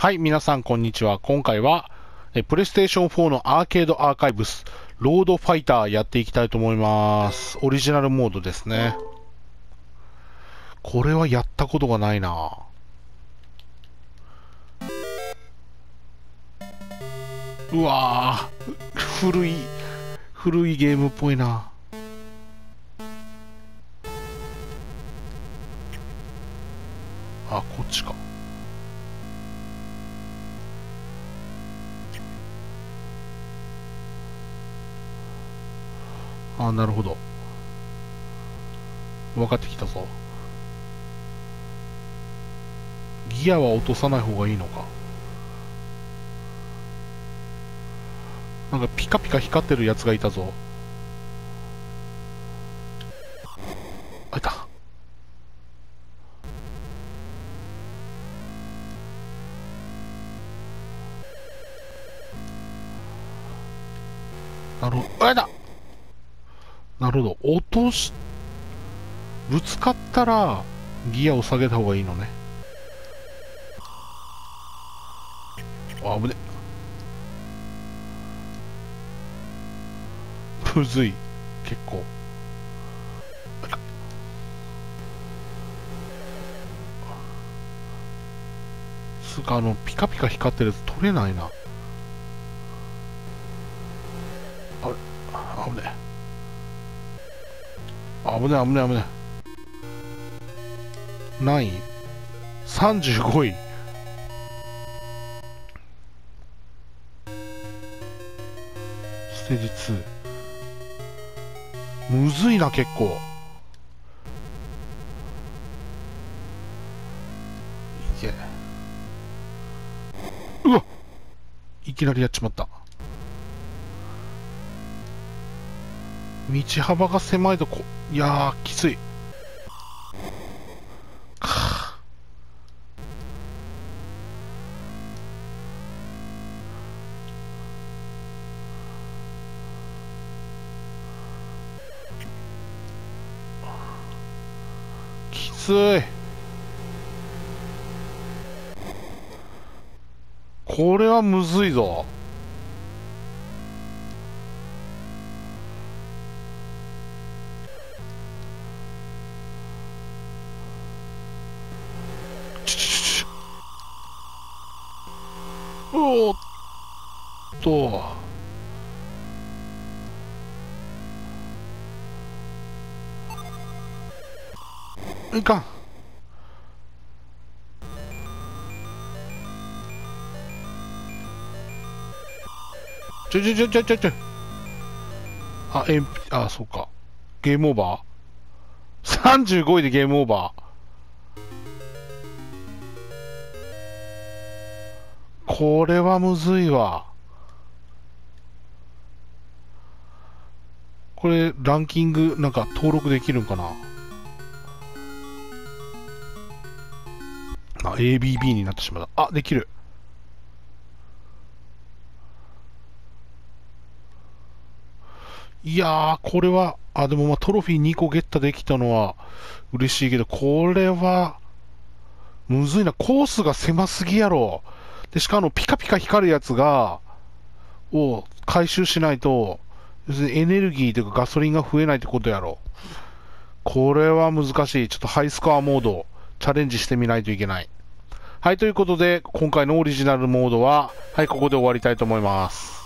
はい、皆さんこんにちは。今回は、プレイステーション4のアーケードアーカイブス、ロードファイターやっていきたいと思います。オリジナルモードですね。これはやったことがないなうわ古い、古いゲームっぽいなあ、こっちか。あなるほど。分かってきたぞ。ギアは落とさない方がいいのか。なんかピカピカ光ってるやつがいたぞ。あいた。なるほど。あいた。なるほど。落とし、ぶつかったらギアを下げた方がいいのね。あ、危ね。むずい。結構。つうか、あの、ピカピカ光ってるやつ取れないな。あれ、あ危ね。危ない危ない危ない何位 ?35 位。ステージ2むずいな結構。いけ。うわいきなりやっちまった。道幅が狭いとこいやーきつい。きつい。これはむずいぞ。おっといかんちょちょちょちょちょちょあ、えん、あ、そうか。ゲームオーバー ?35 位でゲームオーバー。これはむずいわ。これ、ランキング、なんか登録できるんかな？あ、ABB になってしまった。あ、できる。いやー、これは、あ、でもまあトロフィー2個ゲットできたのは嬉しいけど、これは、むずいな。コースが狭すぎやろ。で、しかもピカピカ光るやつが、を回収しないと、要するにエネルギーというかガソリンが増えないってことやろ。これは難しい。ちょっとハイスコアモード、チャレンジしてみないといけない。はい、ということで、今回のオリジナルモードは、はい、ここで終わりたいと思います。